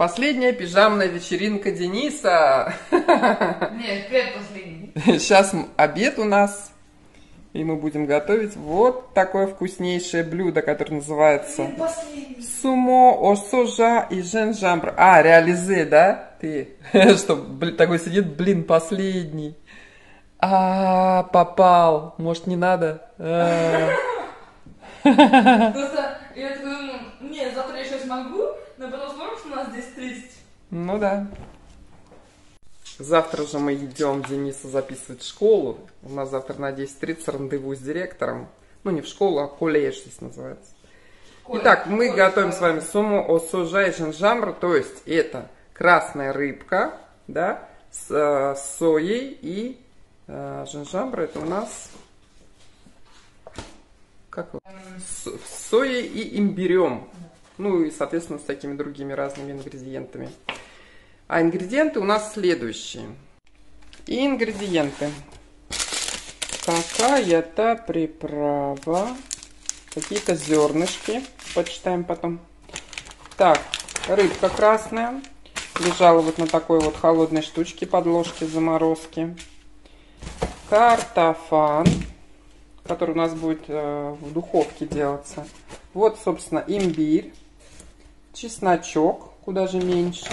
Последняя пижамная вечеринка Дениса. Нет, предпоследний. Сейчас обед у нас. И мы будем готовить вот такое вкуснейшее блюдо, которое называется сумо о сожа и женжамбр. А, реализе, да? Ты, что, блин, такой сидит, блин, последний. А, попал. Может, не надо? А. Просто я такой думаю, не, завтра я сейчас могу, но потом смотрим, что у нас здесь 30. Ну да. Завтра же мы идем Дениса записывать в школу. У нас завтра на 10.30 рандеву с директором. Ну, не в школу, а колледж здесь называется. Итак, мы готовим с вами сумму о сужа и жамбр, то есть это красная рыбка, да, с э, соей и э, жинжамбра, это у нас как его? с соей и имбирем. Ну и, соответственно, с такими другими разными ингредиентами. А ингредиенты у нас следующие. И ингредиенты. Какая-то приправа. Какие-то зернышки. Почитаем потом. Так, рыбка красная. Лежала вот на такой вот холодной штучке подложки заморозки. Картофан который у нас будет э, в духовке делаться. Вот, собственно, имбирь, чесночок, куда же меньше.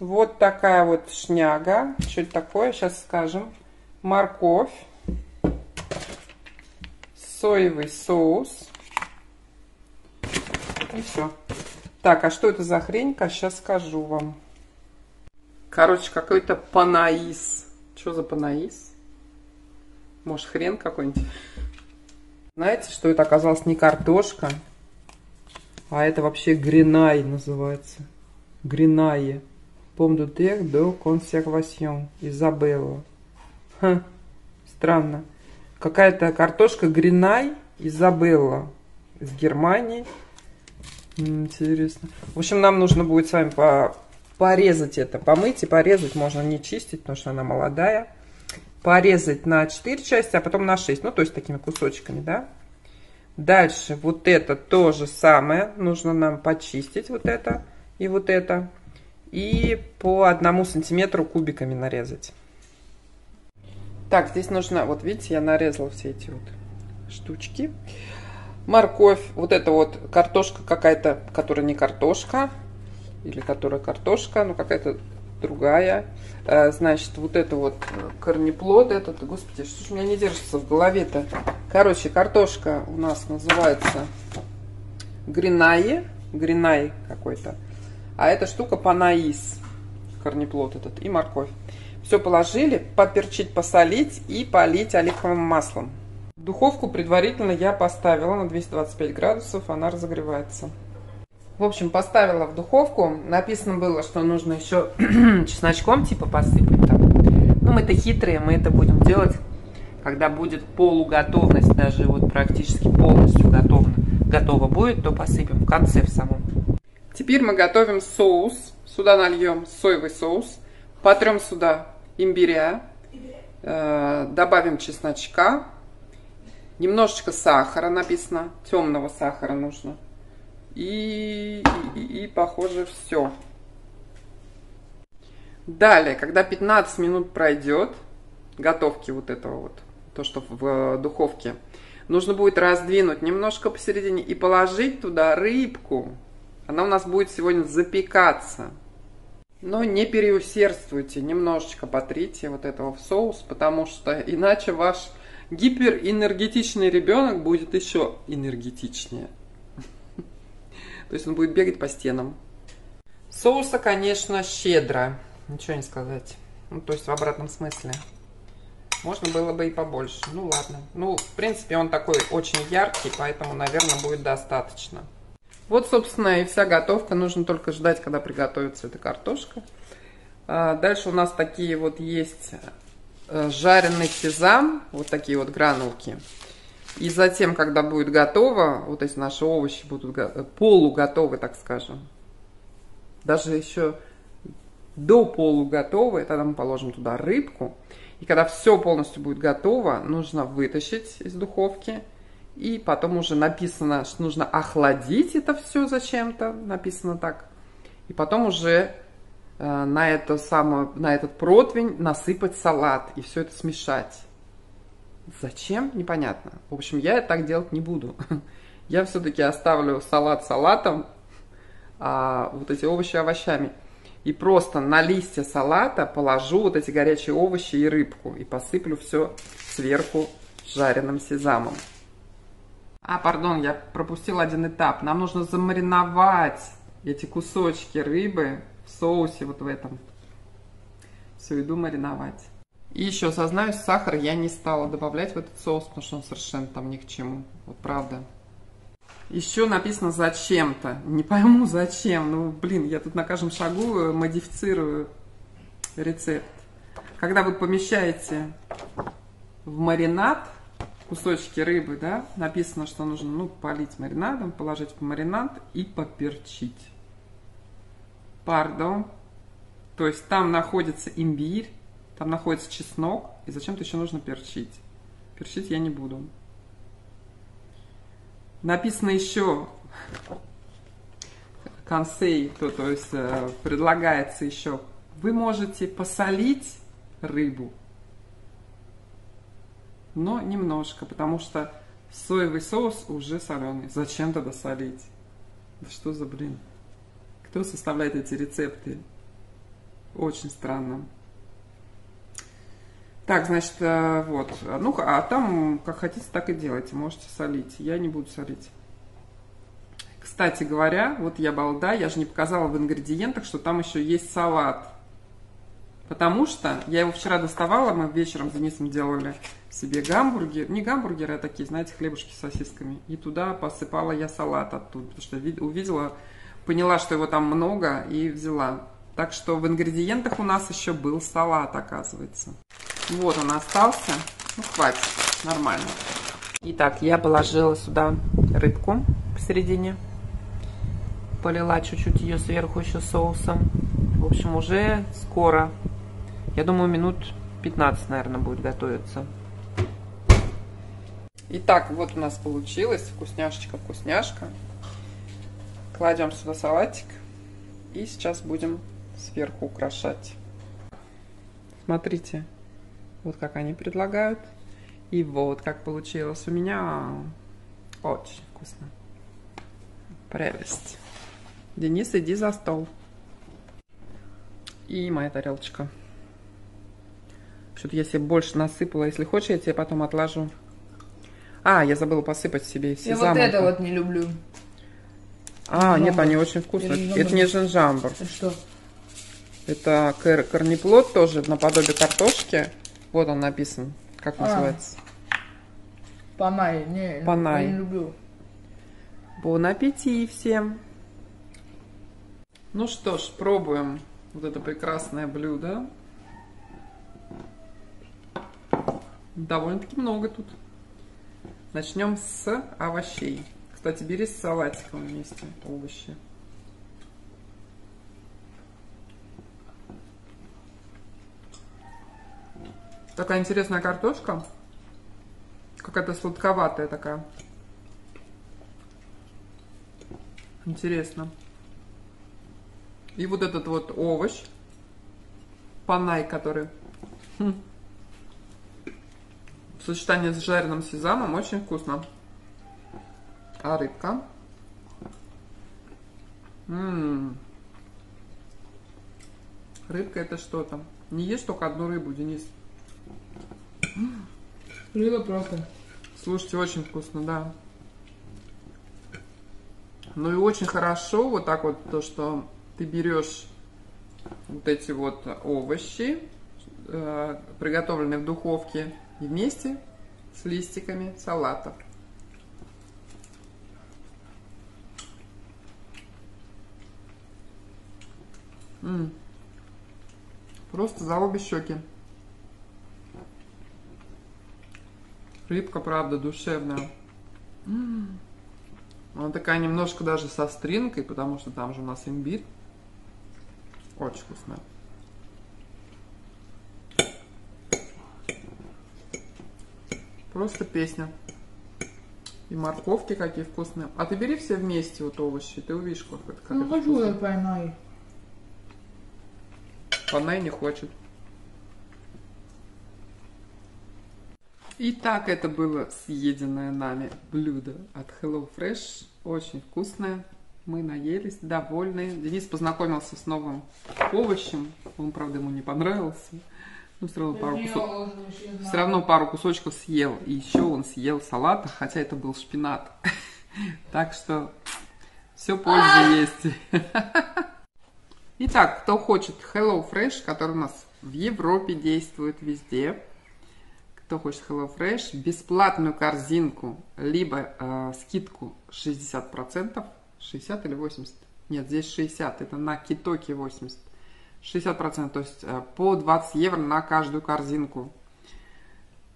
Вот такая вот шняга. Что это такое? Сейчас скажем. Морковь. Соевый соус. И все. Так, а что это за хрень-ка? Сейчас скажу вам. Короче, какой-то панаис. Что за панаис? Может, хрен какой-нибудь? Знаете, что это оказалось не картошка, а это вообще гринай называется. Гринае. Пом de terre de conservation. Изабелла. Ха, странно. Какая-то картошка гринай Изабелла из Германии. Интересно. В общем, нам нужно будет с вами по порезать это, помыть и порезать. Можно не чистить, потому что она молодая порезать на 4 части, а потом на 6. Ну, то есть такими кусочками, да. Дальше вот это то же самое. Нужно нам почистить вот это и вот это. И по одному сантиметру кубиками нарезать. Так, здесь нужно, вот видите, я нарезала все эти вот штучки. Морковь, вот это вот картошка какая-то, которая не картошка. Или которая картошка, ну какая-то другая. Э, значит, вот это вот корнеплод этот, господи, что ж у меня не держится в голове-то. Короче, картошка у нас называется гринай, гринай какой-то. А эта штука панаис, корнеплод этот, и морковь. Все положили, поперчить, посолить и полить оливковым маслом. Духовку предварительно я поставила на 225 градусов, она разогревается. В общем, поставила в духовку. Написано было, что нужно еще чесночком типа посыпать. Там. Ну, мы-то хитрые, мы это будем делать, когда будет полуготовность, даже вот практически полностью готово, готово будет, то посыпем в конце в самом. Теперь мы готовим соус. Сюда нальем соевый соус. Потрем сюда имбиря. Э, добавим чесночка. Немножечко сахара написано. Темного сахара нужно. И, и, и, похоже, все. Далее, когда 15 минут пройдет, готовки вот этого вот, то, что в духовке, нужно будет раздвинуть немножко посередине и положить туда рыбку. Она у нас будет сегодня запекаться. Но не переусердствуйте, немножечко потрите вот этого в соус, потому что иначе ваш гиперэнергетичный ребенок будет еще энергетичнее. То есть он будет бегать по стенам. Соуса, конечно, щедро. Ничего не сказать. Ну, то есть в обратном смысле. Можно было бы и побольше. Ну, ладно. Ну, в принципе, он такой очень яркий, поэтому, наверное, будет достаточно. Вот, собственно, и вся готовка. Нужно только ждать, когда приготовится эта картошка. А дальше у нас такие вот есть э, жареный сезам. Вот такие вот гранулки. И затем, когда будет готово, вот эти наши овощи будут полуготовы, так скажем, даже еще до полуготовы, тогда мы положим туда рыбку. И когда все полностью будет готово, нужно вытащить из духовки. И потом уже написано, что нужно охладить это все зачем-то, написано так. И потом уже э, на, это самое, на этот противень насыпать салат и все это смешать. Зачем? Непонятно. В общем, я так делать не буду. Я все-таки оставлю салат салатом, а вот эти овощи овощами. И просто на листья салата положу вот эти горячие овощи и рыбку. И посыплю все сверху жареным сезамом. А, пардон, я пропустил один этап. Нам нужно замариновать эти кусочки рыбы в соусе вот в этом. Все, иду мариновать. И еще, сознаюсь, сахар я не стала добавлять в этот соус, потому что он совершенно там ни к чему. Вот правда. Еще написано зачем-то. Не пойму зачем. Ну, блин, я тут на каждом шагу э, модифицирую рецепт. Когда вы помещаете в маринад кусочки рыбы, да, написано, что нужно, ну, полить маринадом, положить в маринад и поперчить. Пардон. То есть там находится имбирь, там находится чеснок, и зачем-то еще нужно перчить. Перчить я не буду. Написано еще консей, то, то есть э, предлагается еще, вы можете посолить рыбу, но немножко, потому что соевый соус уже соленый. Зачем тогда солить? Да что за блин? Кто составляет эти рецепты? Очень странно. Так, значит, э, вот. Ну, а там, как хотите, так и делайте. Можете солить. Я не буду солить. Кстати говоря, вот я балда, я же не показала в ингредиентах, что там еще есть салат. Потому что я его вчера доставала, мы вечером с Денисом делали себе гамбургер, не гамбургеры, а такие, знаете, хлебушки с сосисками. И туда посыпала я салат оттуда, потому что увидела, поняла, что его там много и взяла. Так что в ингредиентах у нас еще был салат, оказывается. Вот он остался. Ну, хватит, нормально. Итак, я положила сюда рыбку посередине. Полила чуть-чуть ее сверху еще соусом. В общем, уже скоро. Я думаю, минут 15, наверное, будет готовиться. Итак, вот у нас получилось. Вкусняшечка-вкусняшка. Кладем сюда салатик. И сейчас будем сверху украшать. Смотрите, вот как они предлагают. И вот как получилось у меня. Очень вкусно. Прелесть. Денис, иди за стол. И моя тарелочка. Что-то я себе больше насыпала. Если хочешь, я тебе потом отложу. А, я забыла посыпать себе все Я вот это вот не люблю. А, Жамбур. нет, они очень вкусные. Это не жинжамбур. Это что? Это кор корнеплод тоже наподобие картошки. Вот он написан. Как а. называется? Панай. Не, Панай. Я не люблю. Бон аппетит всем. Ну что ж, пробуем вот это прекрасное блюдо. Довольно-таки много тут. Начнем с овощей. Кстати, бери с салатиком вместе овощи. Такая интересная картошка. Какая-то сладковатая такая. Интересно. И вот этот вот овощ. Панай, который хм, в сочетании с жареным сезамом очень вкусно. А рыбка? М -м -м. Рыбка это что-то. Не ешь только одну рыбу, Денис. Рыба просто. Слушайте, очень вкусно, да. Ну и очень хорошо вот так вот то, что ты берешь вот эти вот овощи, э, приготовленные в духовке, и вместе с листиками салата. М -м. Просто за обе щеки. Рыбка, правда, душевная. Она такая немножко даже со стринкой, потому что там же у нас имбирь. Очень вкусная. Просто песня. И морковки какие вкусные. А ты бери все вместе вот овощи, ты увидишь, как это. Как ну, хочу я поймай. Она и не хочет. Итак, это было съеденное нами блюдо от Hello Fresh. Очень вкусное. Мы наелись, довольны. Денис познакомился с новым овощем. Он, правда, ему не понравился. Но все равно пару, кусок... все равно пару кусочков съел. И еще он съел салата, хотя это был шпинат. Так что все польза есть. Итак, кто хочет Hello Fresh, который у нас в Европе действует везде, кто хочет HelloFresh, бесплатную корзинку, либо э, скидку 60%, 60 или 80? Нет, здесь 60, это на китоке 80. 60%, то есть э, по 20 евро на каждую корзинку.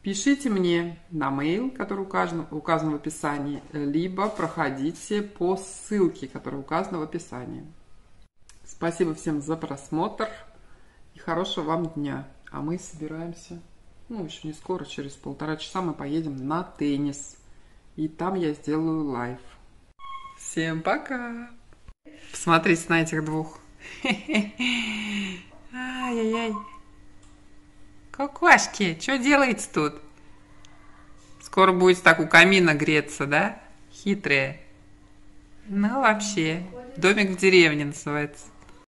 Пишите мне на mail, который указан, указан в описании, либо проходите по ссылке, которая указана в описании. Спасибо всем за просмотр и хорошего вам дня. А мы собираемся ну, еще не скоро, через полтора часа мы поедем на теннис. И там я сделаю live. Всем пока! Посмотрите на этих двух. Ай-яй-яй. Кукашки, что делаете тут? Скоро будете так у камина греться, да? Хитрые. Ну, вообще. Домик в деревне называется.